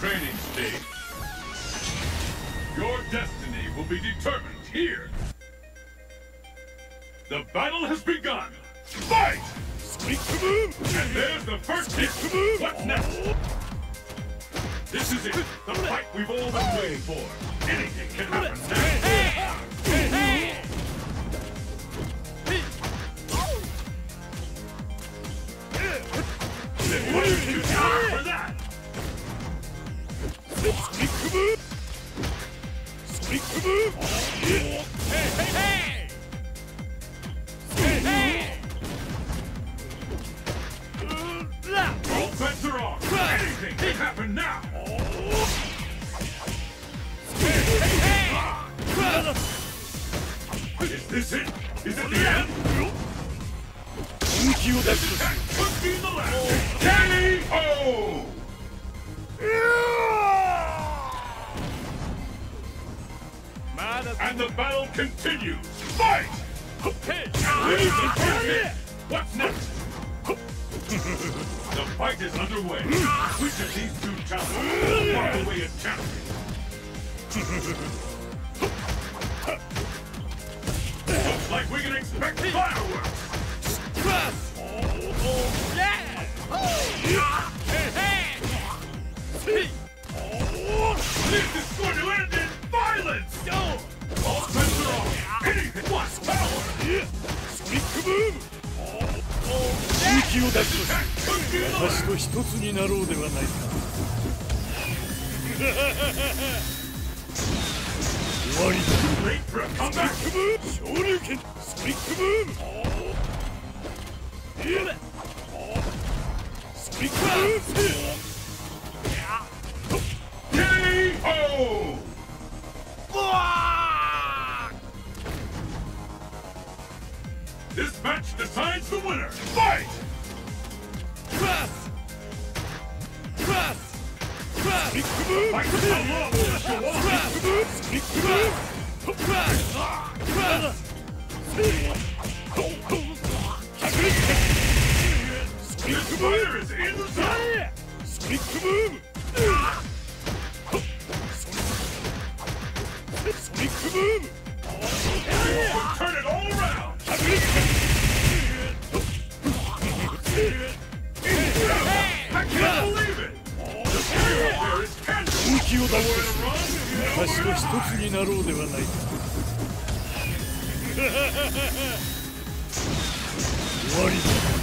training stage. Your destiny will be determined here. The battle has begun. Fight! Sweet to move! And there's the first hit. What's next? This is it. The fight we've all been waiting for. Anything can happen now. Then what is you All bets are off. Anything can happen now. Is this it? Is it the end? And the battle continues. Fight! What's next? the fight is underway. Which of these two challengers will walk away a champion? 私と一つになろうではないか終わりスピックーン昇竜拳スックーンスックー decides the winner. Fight! Press! Press! Press! Sneak the move! Fight with the law! Press! Sneak the move! Sneak the move! Press! Press! Sneak the fire is in the zone! Sneak the move! Sneak the move! Turn it all around! 気を出 Nowhere す私と一つになろうではないか。終わりだ。